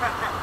Ha ha ha.